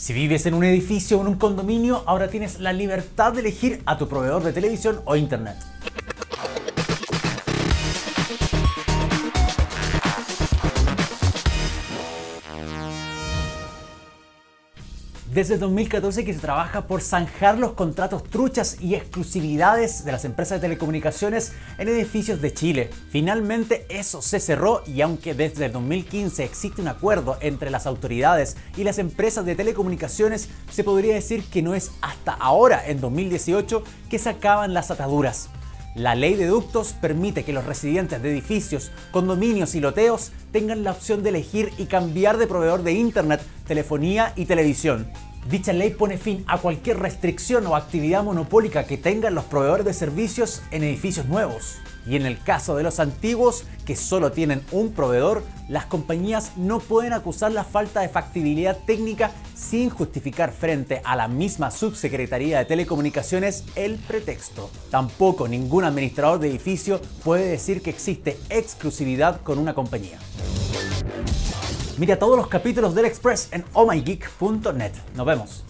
Si vives en un edificio o en un condominio, ahora tienes la libertad de elegir a tu proveedor de televisión o internet. Desde 2014 que se trabaja por zanjar los contratos truchas y exclusividades de las empresas de telecomunicaciones en edificios de Chile. Finalmente eso se cerró y aunque desde el 2015 existe un acuerdo entre las autoridades y las empresas de telecomunicaciones, se podría decir que no es hasta ahora, en 2018, que se acaban las ataduras. La ley de ductos permite que los residentes de edificios, condominios y loteos tengan la opción de elegir y cambiar de proveedor de internet, telefonía y televisión. Dicha ley pone fin a cualquier restricción o actividad monopólica que tengan los proveedores de servicios en edificios nuevos. Y en el caso de los antiguos, que solo tienen un proveedor, las compañías no pueden acusar la falta de factibilidad técnica sin justificar frente a la misma subsecretaría de Telecomunicaciones el pretexto. Tampoco ningún administrador de edificio puede decir que existe exclusividad con una compañía. Mira todos los capítulos del Express en ohmygeek.net. Nos vemos.